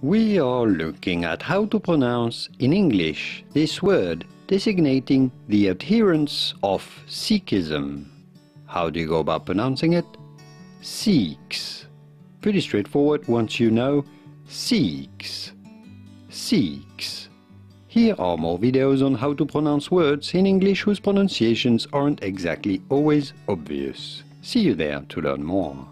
We are looking at how to pronounce in English this word designating the adherents of Sikhism. How do you go about pronouncing it? Sikhs. Pretty straightforward once you know Sikhs. Sikhs. Here are more videos on how to pronounce words in English whose pronunciations aren't exactly always obvious. See you there to learn more.